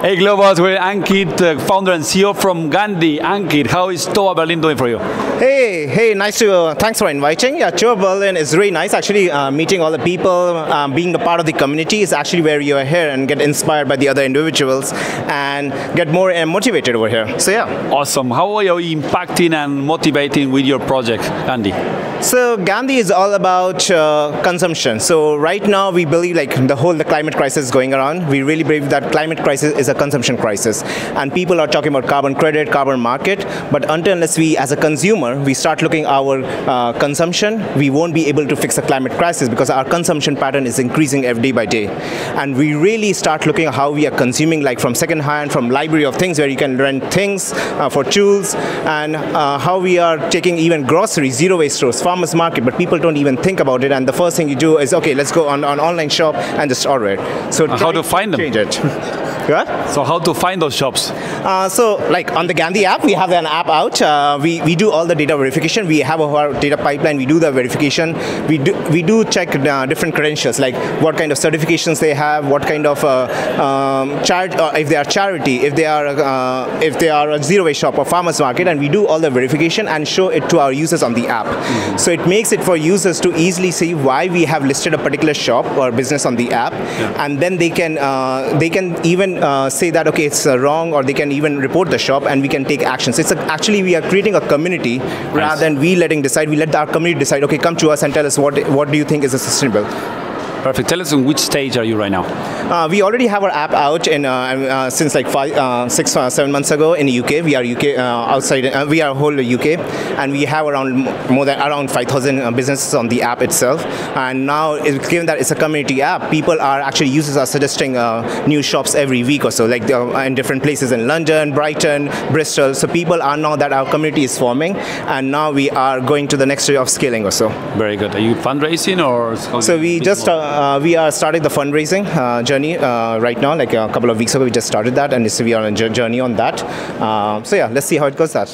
Hey Globals, we're Ankit, uh, founder and CEO from Gandhi. Ankit, how is TOA Berlin doing for you? Hey, hey, nice to, uh, thanks for inviting. Yeah, TOA Berlin is really nice. Actually, uh, meeting all the people, um, being a part of the community is actually where you are here and get inspired by the other individuals and get more uh, motivated over here. So yeah. Awesome. How are you impacting and motivating with your project, Gandhi? So Gandhi is all about uh, consumption. So right now we believe like the whole the climate crisis is going around. We really believe that climate crisis is a consumption crisis, and people are talking about carbon credit, carbon market. But until unless we, as a consumer, we start looking our uh, consumption, we won't be able to fix the climate crisis because our consumption pattern is increasing every day by day, and we really start looking at how we are consuming, like from second hand, from library of things where you can rent things uh, for tools, and uh, how we are taking even groceries, zero waste stores farmer's market, but people don't even think about it. And the first thing you do is, okay, let's go on an online shop and just order it. So how to find them? Change it. what? So how to find those shops? Uh, so like on the Gandhi app, we have an app out. Uh, we, we do all the data verification. We have our data pipeline. We do the verification. We do we do check uh, different credentials, like what kind of certifications they have, what kind of uh, um, charge, uh, if they are charity, if they are uh, if they are a zero waste shop or farmers market, and we do all the verification and show it to our users on the app. Mm-hmm. So it makes it for users to easily see why we have listed a particular shop or business on the app, yeah. and then they can they can even Uh, say that okay it's uh, wrong, or they can even report the shop, and we can take actions. It's a, actually we are creating a community nice. rather than we letting decide. We let our community decide. Okay, come to us and tell us what what do you think is sustainable. Perfect. Tell us in which stage are you right now? Uh, we already have our app out in uh, uh, since like five, uh, six, uh, seven months ago in the UK. We are UK uh, outside. we are whole UK, and we have around more than around 5,000 businesses on the app itself. And now, given that it's a community app, people are actually users are suggesting new shops every week or so, like in different places in London, Brighton, Bristol. So people are now that our community is forming, and now we are going to the next stage of scaling or so. Very good. Are you fundraising or? So we just uh, we are starting the fundraising uh, journey uh, right now. Like a couple of weeks ago, we just started that, and we are on a journey on that. Uh, so yeah, let's see how it goes. That.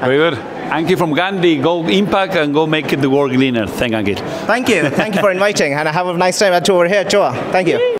Very good. Thank you from Gandhi. Go impact and go make the world greener. Thank you. Thank you. Thank you for inviting, and have a nice time at over here, TOA. Thank you.